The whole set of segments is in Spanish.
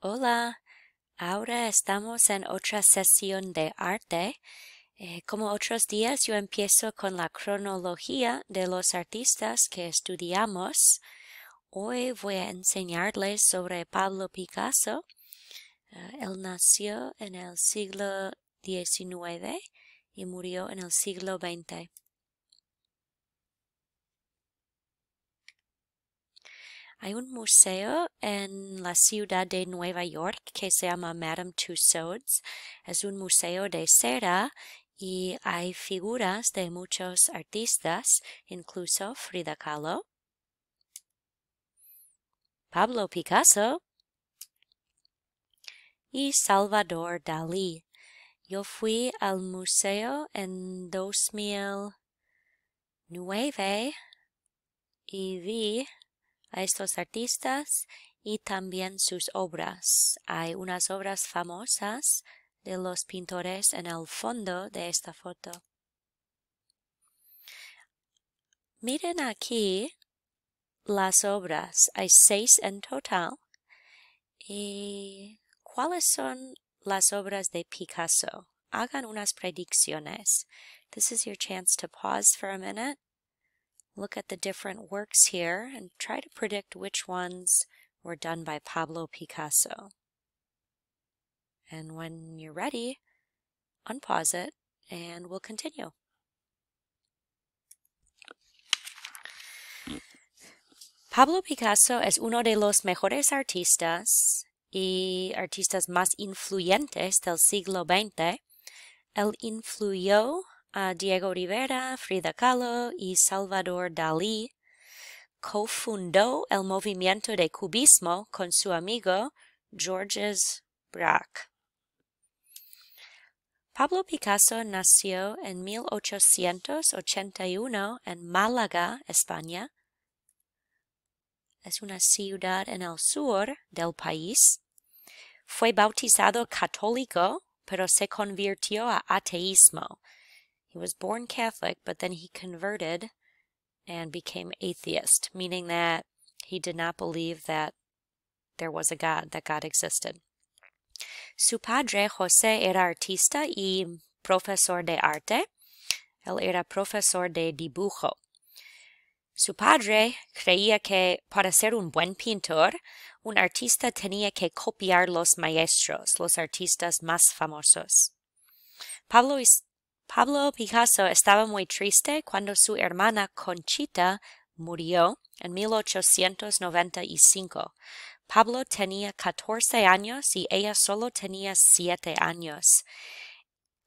Hola, ahora estamos en otra sesión de arte. Eh, como otros días, yo empiezo con la cronología de los artistas que estudiamos. Hoy voy a enseñarles sobre Pablo Picasso. Eh, él nació en el siglo XIX y murió en el siglo XX. Hay un museo en la ciudad de Nueva York que se llama Madame Tussauds. Es un museo de cera y hay figuras de muchos artistas, incluso Frida Kahlo, Pablo Picasso y Salvador Dalí. Yo fui al museo en 2009 y vi a estos artistas y también sus obras. Hay unas obras famosas de los pintores en el fondo de esta foto. Miren aquí las obras. Hay seis en total. ¿Y cuáles son las obras de Picasso? Hagan unas predicciones. This is your chance to pause for a minute look at the different works here and try to predict which ones were done by Pablo Picasso. And when you're ready, unpause it and we'll continue. Pablo Picasso es uno de los mejores artistas y artistas más influyentes del siglo XX. Él influyó a Diego Rivera, Frida Kahlo y Salvador Dalí, cofundó el movimiento de cubismo con su amigo Georges Braque. Pablo Picasso nació en 1881 en Málaga, España. Es una ciudad en el sur del país. Fue bautizado católico, pero se convirtió a ateísmo was born Catholic, but then he converted and became atheist, meaning that he did not believe that there was a God, that God existed. Su padre, José, era artista y profesor de arte. Él era profesor de dibujo. Su padre creía que para ser un buen pintor, un artista tenía que copiar los maestros, los artistas más famosos. Pablo Pablo Picasso estaba muy triste cuando su hermana Conchita murió en 1895. Pablo tenía 14 años y ella solo tenía 7 años.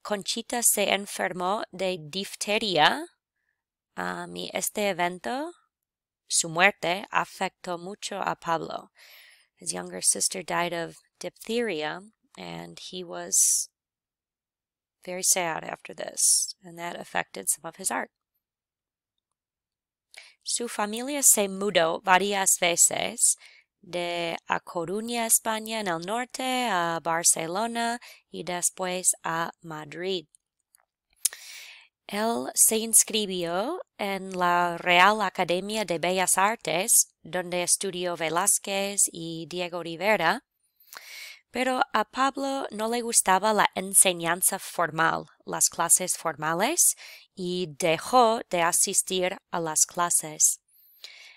Conchita se enfermó de difteria um, y este evento, su muerte, afectó mucho a Pablo. His younger sister died of diphtheria and he was very sad after this, and that affected some of his art. Su familia se mudó varias veces de A Coruña, España, en el norte, a Barcelona y después a Madrid. Él se inscribió en la Real Academia de Bellas Artes, donde estudió Velázquez y Diego Rivera, pero a Pablo no le gustaba la enseñanza formal, las clases formales, y dejó de asistir a las clases.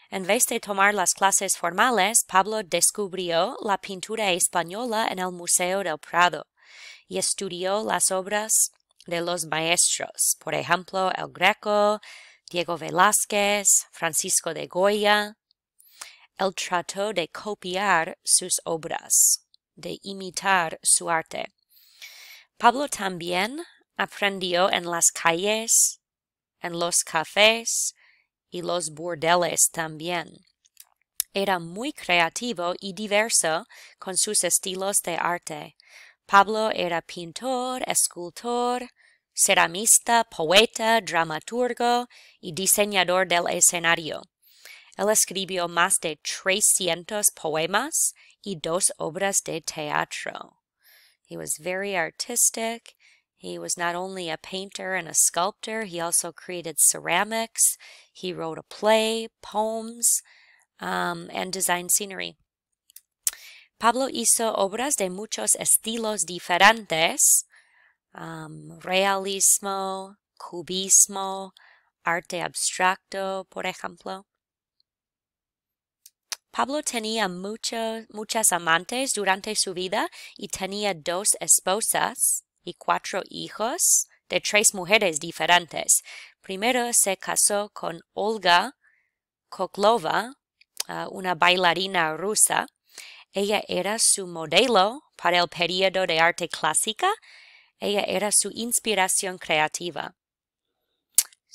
En vez de tomar las clases formales, Pablo descubrió la pintura española en el Museo del Prado y estudió las obras de los maestros, por ejemplo, El Greco, Diego Velázquez, Francisco de Goya. Él trató de copiar sus obras de imitar su arte. Pablo también aprendió en las calles, en los cafés y los burdeles también. Era muy creativo y diverso con sus estilos de arte. Pablo era pintor, escultor, ceramista, poeta, dramaturgo y diseñador del escenario. Él escribió más de trescientos poemas y dos obras de teatro. He was very artistic. He was not only a painter and a sculptor, he also created ceramics. He wrote a play, poems, um, and designed scenery. Pablo hizo obras de muchos estilos diferentes, realismo, cubismo, arte abstracto, por ejemplo. Pablo tenía muchas amantes durante su vida y tenía dos esposas y cuatro hijos de tres mujeres diferentes. Primero se casó con Olga Koklova, ah, una bailarina rusa. Ella era su modelo para el periodo de arte clásica. Ella era su inspiración creativa.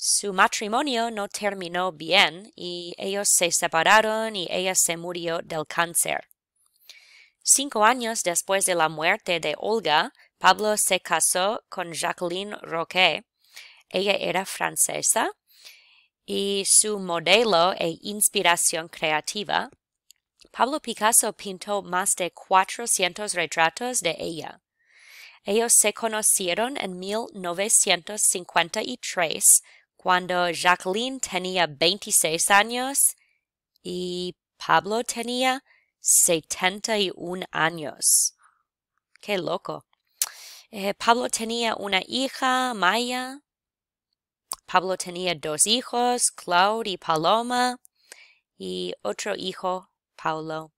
Su matrimonio no terminó bien y ellos se separaron y ella se murió del cáncer. Cinco años después de la muerte de Olga, Pablo se casó con Jacqueline Roquet. Ella era francesa y su modelo e inspiración creativa. Pablo Picasso pintó más de 400 retratos de ella. Ellos se conocieron en 1953 cuando Jacqueline tenía 26 años y Pablo tenía 71 años. Qué loco. Eh, Pablo tenía una hija, Maya. Pablo tenía dos hijos, Claude y Paloma, y otro hijo, Paulo.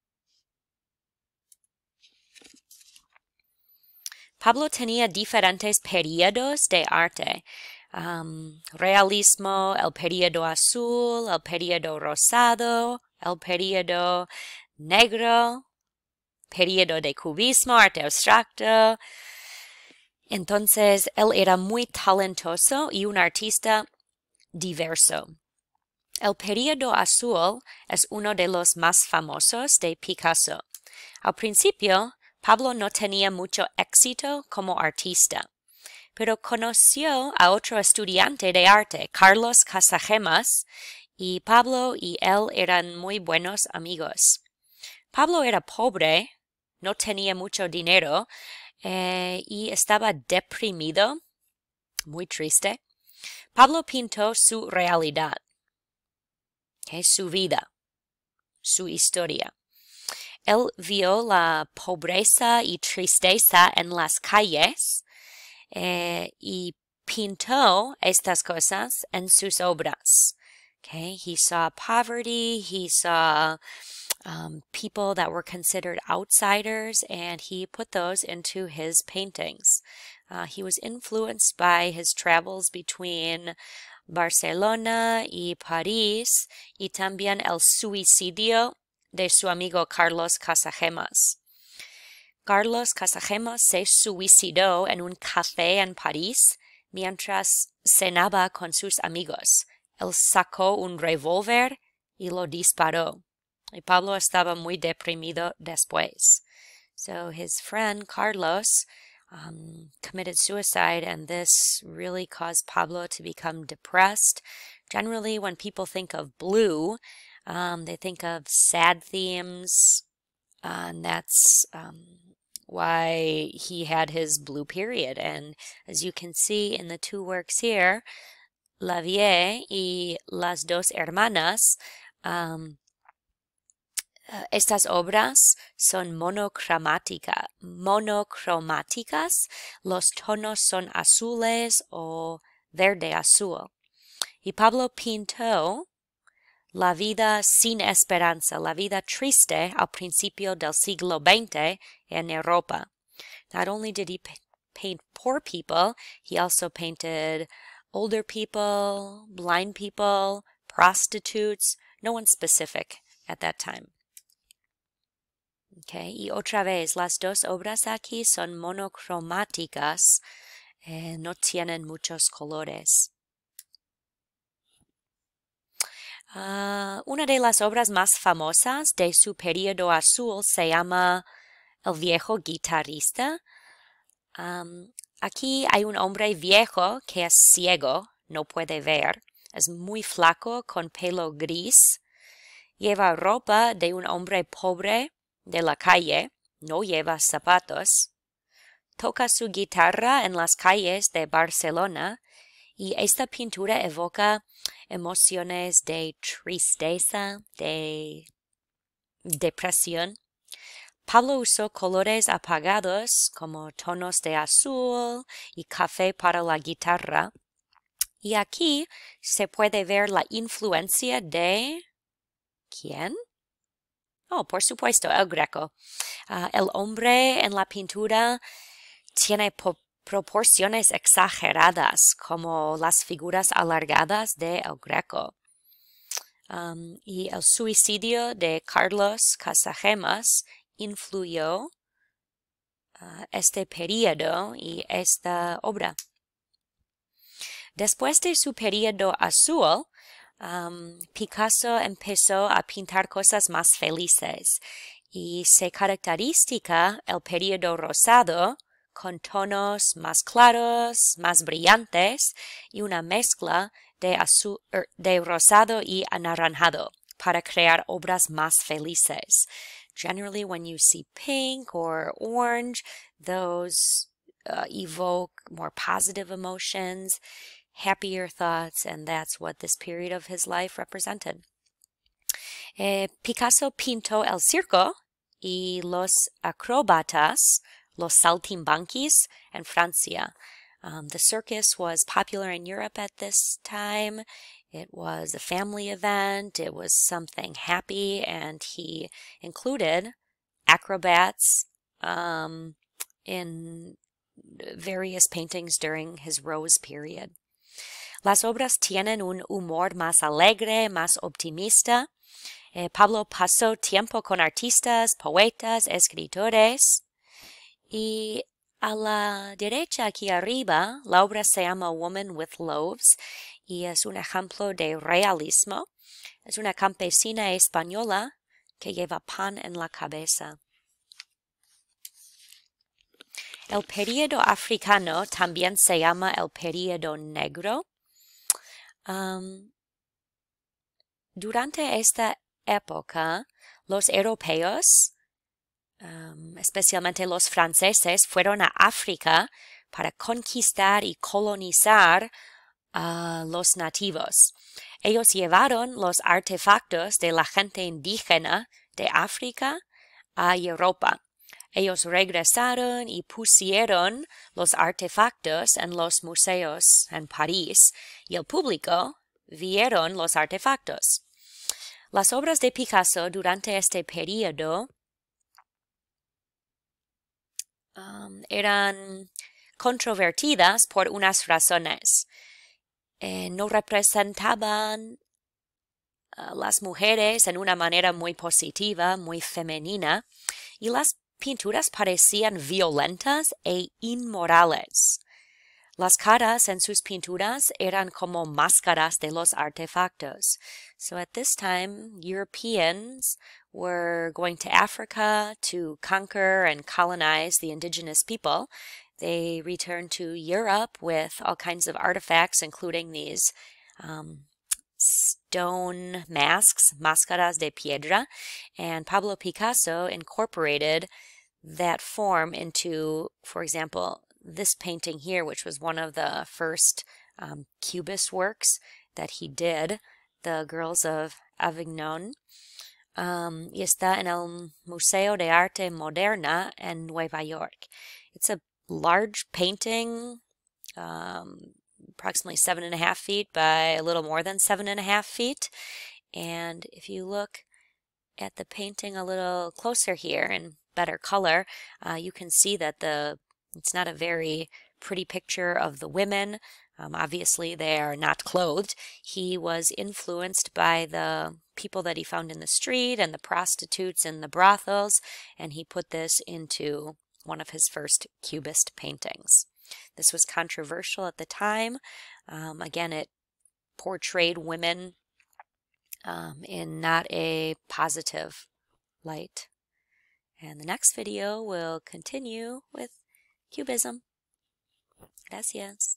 Pablo tenía diferentes periodos de arte realismo, el periodo azul, el periodo rosado, el periodo negro, periodo de cubismo, arte abstracto. Entonces, él era muy talentoso y un artista diverso. El periodo azul es uno de los más famosos de Picasso. Al principio, Pablo no tenía mucho éxito como artista pero conoció a otro estudiante de arte, Carlos Casagemas, y Pablo y él eran muy buenos amigos. Pablo era pobre, no tenía mucho dinero eh, y estaba deprimido, muy triste. Pablo pintó su realidad, su vida, su historia. Él vio la pobreza y tristeza en las calles eh, y pintó estas cosas en sus obras. Okay, he saw poverty, he saw um, people that were considered outsiders, and he put those into his paintings. Uh, he was influenced by his travels between Barcelona y París, y también el suicidio de su amigo Carlos Casagemas. Carlos Casagemas se suicidó en un café en París mientras cenaba con sus amigos. Él sacó un revólver y lo disparó. Y Pablo estaba muy deprimido después. So his friend Carlos um, committed suicide, and this really caused Pablo to become depressed. Generally, when people think of blue, um, they think of sad themes, and that's um, why he had his blue period. And as you can see in the two works here, La Vie y Las Dos Hermanas, um, uh, estas obras son monocromática, monocromáticas. Los tonos son azules o verde azul. Y Pablo pintó la vida sin esperanza, la vida triste al principio del siglo XX en Europa. Not only did he paint poor people, he also painted older people, blind people, prostitutes, no one specific at that time. Okay, y otra vez, las dos obras aquí son monocromáticas, eh, no tienen muchos colores. Uh, una de las obras más famosas de su periodo azul se llama El viejo guitarrista. Aquí hay un hombre viejo que es ciego, no puede ver, es muy flaco con pelo gris, lleva ropa de un hombre pobre de la calle, no lleva zapatos, toca su guitarra en las calles de Barcelona y esta pintura evoca emociones de tristeza, de depresión. Pablo usó colores apagados como tonos de azul y café para la guitarra. Y aquí se puede ver la influencia de... ¿Quién? Oh, por supuesto, el greco. Ah, el hombre en la pintura tiene proporciones exageradas como las figuras alargadas de el greco. Um, y el suicidio de Carlos Casagemas influyó uh, este periodo y esta obra. Después de su periodo azul, um, Picasso empezó a pintar cosas más felices y se caracteriza el periodo rosado con tonos más claros, más brillantes y una mezcla de, azul, er, de rosado y anaranjado para crear obras más felices. Generally, when you see pink or orange, those uh, evoke more positive emotions, happier thoughts, and that's what this period of his life represented. Eh, Picasso pintó el circo y los acróbatas Los Saltimbanquis, and Francia. Um, the circus was popular in Europe at this time. It was a family event. It was something happy, and he included acrobats um, in various paintings during his Rose period. Las obras tienen un humor más alegre, más optimista. Eh, Pablo pasó tiempo con artistas, poetas, escritores. Y a la derecha aquí arriba, la obra se llama Woman with Loaves y es un ejemplo de realismo. Es una campesina española que lleva pan en la cabeza. El período africano también se llama el período negro. durante esta época, los europeos especialmente los franceses, fueron a África para conquistar y colonizar a los nativos. Ellos llevaron los artefactos de la gente indígena de África a Europa. Ellos regresaron y pusieron los artefactos en los museos en París y el público vieron los artefactos. Las obras de Picasso durante este periodo eran controvertidas por unas razones. Eh, no representaban a las mujeres en una manera muy positiva, muy femenina, y las pinturas parecían violentas e inmorales. Las caras en sus pinturas eran como máscaras de los artefactos. So at this time, Europeans were going to Africa to conquer and colonize the indigenous people. They returned to Europe with all kinds of artifacts, including these um, stone masks, máscaras de piedra, and Pablo Picasso incorporated that form into, for example, this painting here, which was one of the first um, Cubist works that he did, The Girls of Avignon. Um, y está en el Museo de Arte Moderna en Nueva York. It's a large painting, um, approximately seven and a half feet by a little more than seven and a half feet. And if you look at the painting a little closer here in better color, uh, you can see that the it's not a very pretty picture of the women. Um, obviously, they are not clothed. He was influenced by the people that he found in the street and the prostitutes in the brothels, and he put this into one of his first Cubist paintings. This was controversial at the time. Um, again, it portrayed women um, in not a positive light. And the next video will continue with Cubism. Gracias.